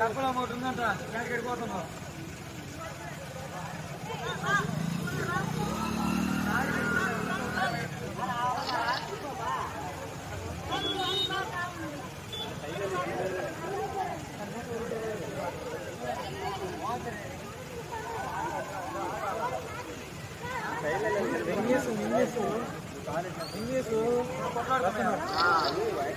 తప్పులో ఒకటి ఉందంట ఎక్కడికి పోతున్నావు Thank you. 肯定是，啊，有外。